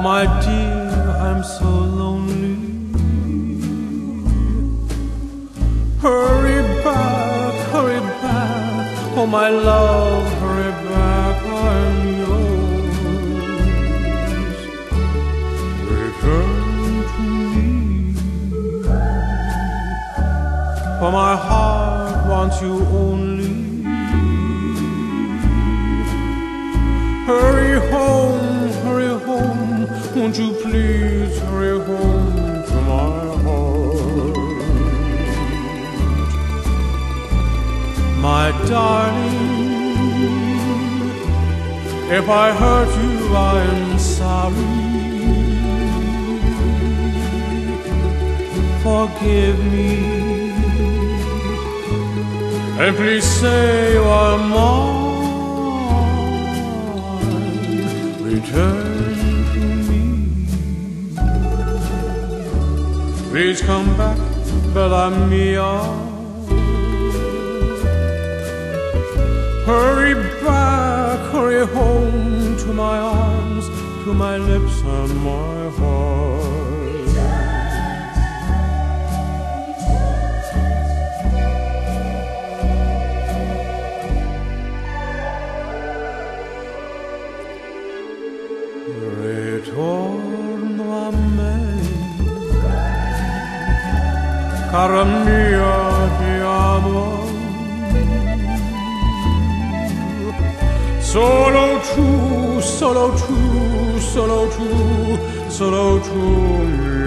My dear, I'm so lonely. Hurry back, hurry back, oh my love, hurry back, I'm yours. Return to me, for my heart wants you only. Hurry home, won't you please hurry home to my heart? My darling, if I hurt you, I'm sorry. Forgive me, and please say you are mine. Please come back, Bella Mia. Hurry back, hurry home to my arms, to my lips and my heart. Ritorno cara mia, ti amo. Solo tu, solo tu, solo tu, solo tu